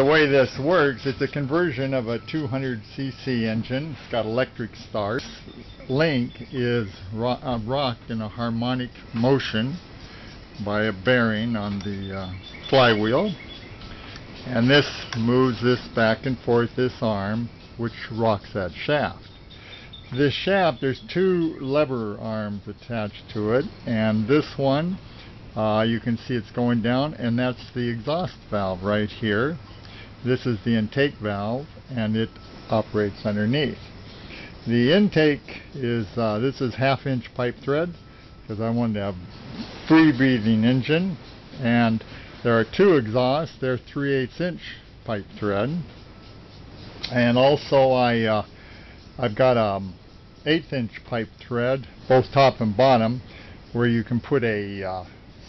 the way this works, it's a conversion of a 200cc engine. It's got electric start. Link is ro uh, rocked in a harmonic motion by a bearing on the uh, flywheel. And this moves this back and forth, this arm, which rocks that shaft. This shaft, there's two lever arms attached to it, and this one, uh, you can see it's going down, and that's the exhaust valve right here. This is the intake valve, and it operates underneath. The intake is, uh, this is half inch pipe thread, because I wanted to have free breathing engine, and there are two exhausts, they're 3 8 inch pipe thread, and also I, uh, I've got a um, eighth inch pipe thread, both top and bottom, where you can put a uh,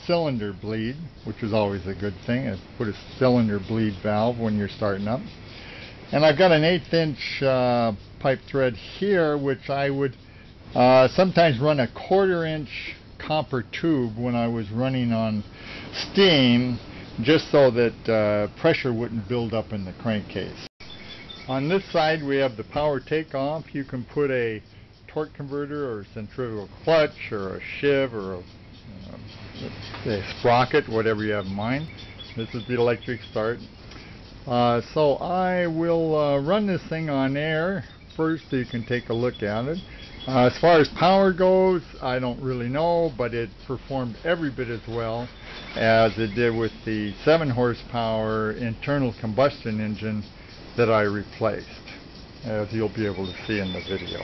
cylinder bleed, which is always a good thing, is put a cylinder bleed valve when you're starting up. And I've got an eighth inch uh, pipe thread here, which I would uh, sometimes run a quarter inch copper tube when I was running on steam, just so that uh, pressure wouldn't build up in the crankcase. On this side we have the power takeoff. You can put a torque converter or a centrifugal clutch or a sheave or a, a sprocket, whatever you have in mind. This is the electric start. Uh, so I will uh, run this thing on air first so you can take a look at it. Uh, as far as power goes, I don't really know, but it performed every bit as well as it did with the 7 horsepower internal combustion engine that I replaced, as you'll be able to see in the video.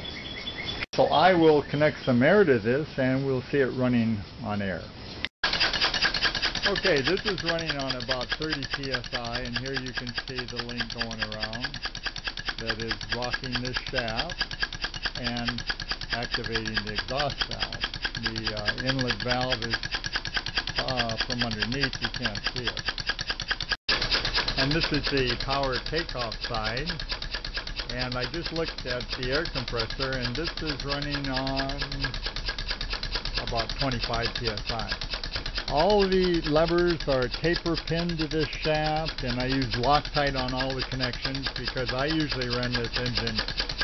So I will connect some air to this and we'll see it running on air. Okay, this is running on about 30 psi and here you can see the link going around that is rocking this shaft and activating the exhaust valve. The uh, inlet valve is uh, from underneath, you can't see it. And this is the power takeoff side and I just looked at the air compressor and this is running on about 25 psi. All the levers are taper pinned to this shaft and I use Loctite on all the connections because I usually run this engine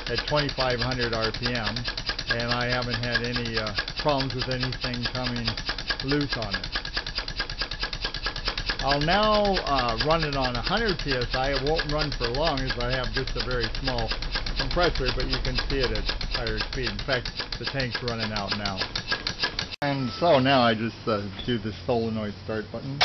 at 2500 RPM and I haven't had any uh, problems with anything coming loose on it. I'll now uh, run it on 100 psi. It won't run for long as I have just a very small compressor, but you can see it at higher speed. In fact, the tank's running out now. And so now I just uh, do the solenoid start button.